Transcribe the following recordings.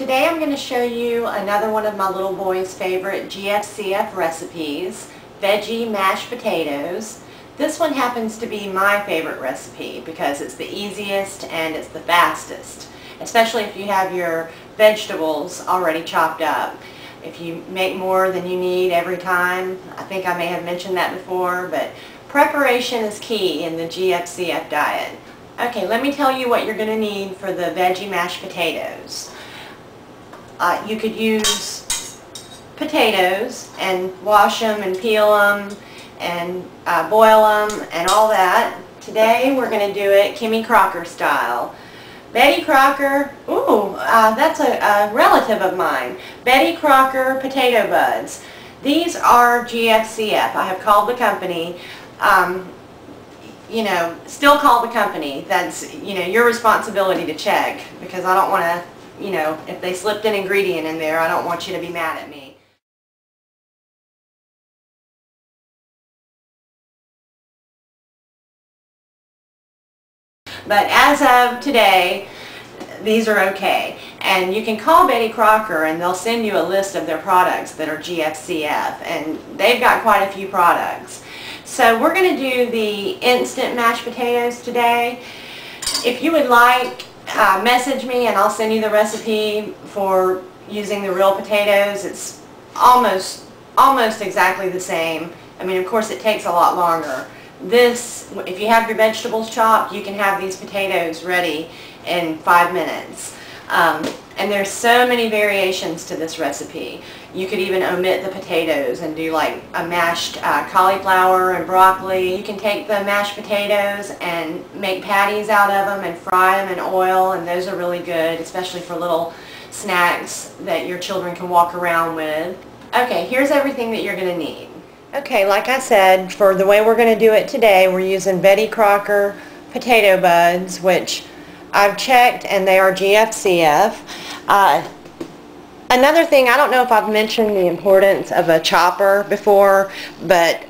Today I'm going to show you another one of my little boy's favorite GFCF recipes, veggie mashed potatoes. This one happens to be my favorite recipe because it's the easiest and it's the fastest, especially if you have your vegetables already chopped up. If you make more than you need every time, I think I may have mentioned that before, but preparation is key in the GFCF diet. Okay, let me tell you what you're going to need for the veggie mashed potatoes. Uh, you could use potatoes and wash them and peel them and uh, boil them and all that. Today we're going to do it Kimmy Krocker style. Betty Crocker, ooh, uh, that's a, a, relative of mine. Betty Crocker potato buds. These are GFCF. I have called the company. Um, you know, still call the company. That's, you know, your responsibility to check because I don't want to you know, if they slipped an ingredient in there, I don't want you to be mad at me. But as of today, these are okay. And you can call Betty Crocker and they'll send you a list of their products that are GFCF. And they've got quite a few products. So we're going to do the instant mashed potatoes today. If you would like uh, message me and I'll send you the recipe for using the real potatoes. It's almost, almost exactly the same. I mean, of course, it takes a lot longer. This, if you have your vegetables chopped, you can have these potatoes ready in five minutes. Um, and there's so many variations to this recipe. You could even omit the potatoes and do like a mashed uh, cauliflower and broccoli. You can take the mashed potatoes and make patties out of them and fry them in oil and those are really good, especially for little snacks that your children can walk around with. Okay, here's everything that you're going to need. Okay, like I said, for the way we're going to do it today, we're using Betty Crocker potato buds, which I've checked and they are GFCF. Uh, another thing, I don't know if I've mentioned the importance of a chopper before, but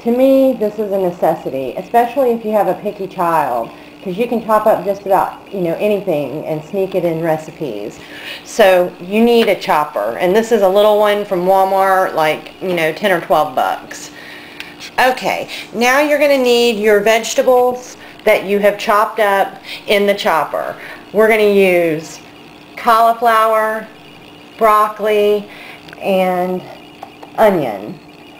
to me this is a necessity, especially if you have a picky child because you can chop up just about you know anything and sneak it in recipes. So you need a chopper, and this is a little one from Walmart, like you know 10 or 12 bucks. Okay, now you're going to need your vegetables that you have chopped up in the chopper. We're going to use cauliflower, broccoli, and onion.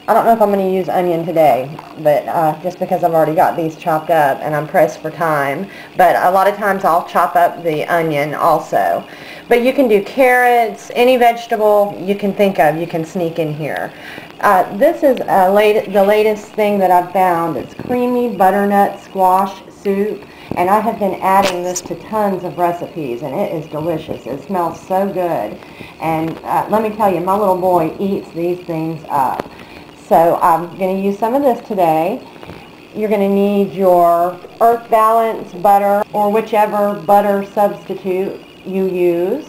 I don't know if I'm going to use onion today, but uh, just because I've already got these chopped up and I'm pressed for time. But a lot of times I'll chop up the onion also. But you can do carrots, any vegetable you can think of, you can sneak in here. Uh, this is late, the latest thing that I've found. It's creamy butternut squash soup and I have been adding this to tons of recipes, and it is delicious. It smells so good. And uh, let me tell you, my little boy eats these things up. So I'm going to use some of this today. You're going to need your Earth Balance butter or whichever butter substitute you use.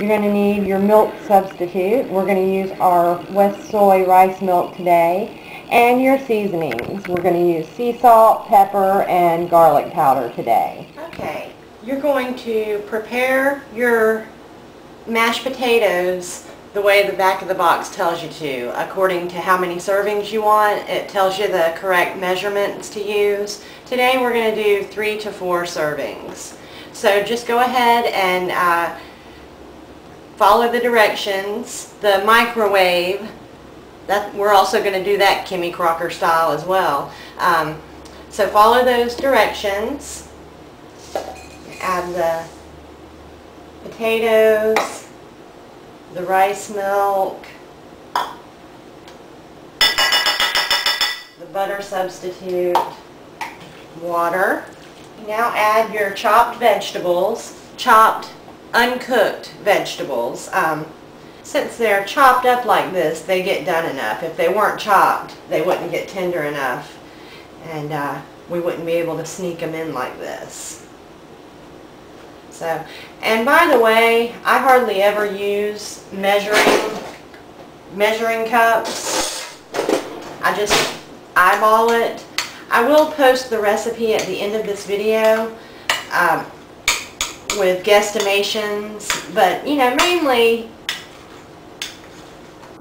You're going to need your milk substitute. We're going to use our WestSoy rice milk today and your seasonings. We're going to use sea salt, pepper, and garlic powder today. Okay, you're going to prepare your mashed potatoes the way the back of the box tells you to. According to how many servings you want, it tells you the correct measurements to use. Today we're going to do three to four servings. So just go ahead and uh, follow the directions. The microwave that we're also going to do that Kimmy Krocker style as well. Um, so follow those directions. Add the potatoes, the rice milk, the butter substitute, water. Now add your chopped vegetables, chopped uncooked vegetables. Um, since they're chopped up like this, they get done enough. If they weren't chopped, they wouldn't get tender enough. And uh, we wouldn't be able to sneak them in like this. So, and by the way, I hardly ever use measuring, measuring cups. I just eyeball it. I will post the recipe at the end of this video. Um, with guesstimations, but you know, mainly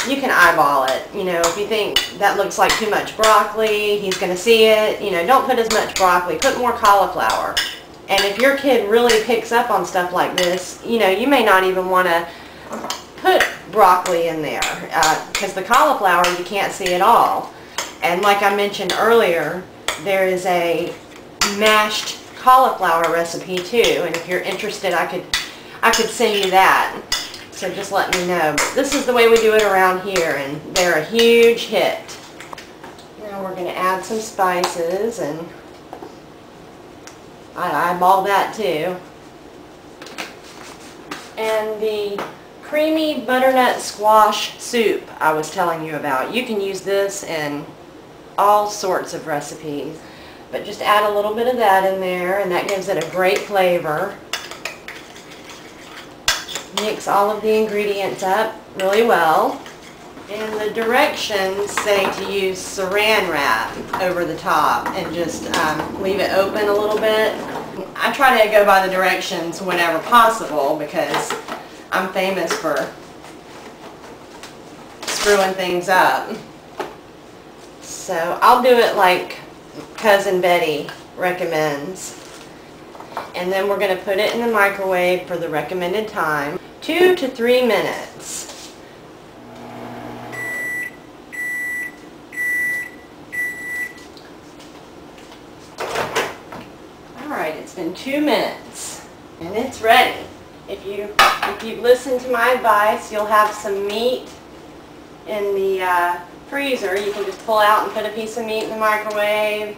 you can eyeball it. You know, if you think that looks like too much broccoli, he's going to see it. You know, don't put as much broccoli. Put more cauliflower. And if your kid really picks up on stuff like this, you know, you may not even want to put broccoli in there uh, because the cauliflower you can't see at all. And like I mentioned earlier, there is a mashed cauliflower recipe too. And if you're interested, I could I could send you that. So just let me know. This is the way we do it around here, and they're a huge hit. Now we're going to add some spices, and I eyeball that too. And the creamy butternut squash soup I was telling you about. You can use this in all sorts of recipes. But just add a little bit of that in there, and that gives it a great flavor. Mix all of the ingredients up really well. And the directions say to use saran wrap over the top and just um, leave it open a little bit. I try to go by the directions whenever possible because I'm famous for screwing things up. So I'll do it like Cousin Betty recommends. And then we're going to put it in the microwave for the recommended time, two to three minutes. Alright, it's been two minutes and it's ready. If you if you listen to my advice, you'll have some meat in the uh, freezer. You can just pull out and put a piece of meat in the microwave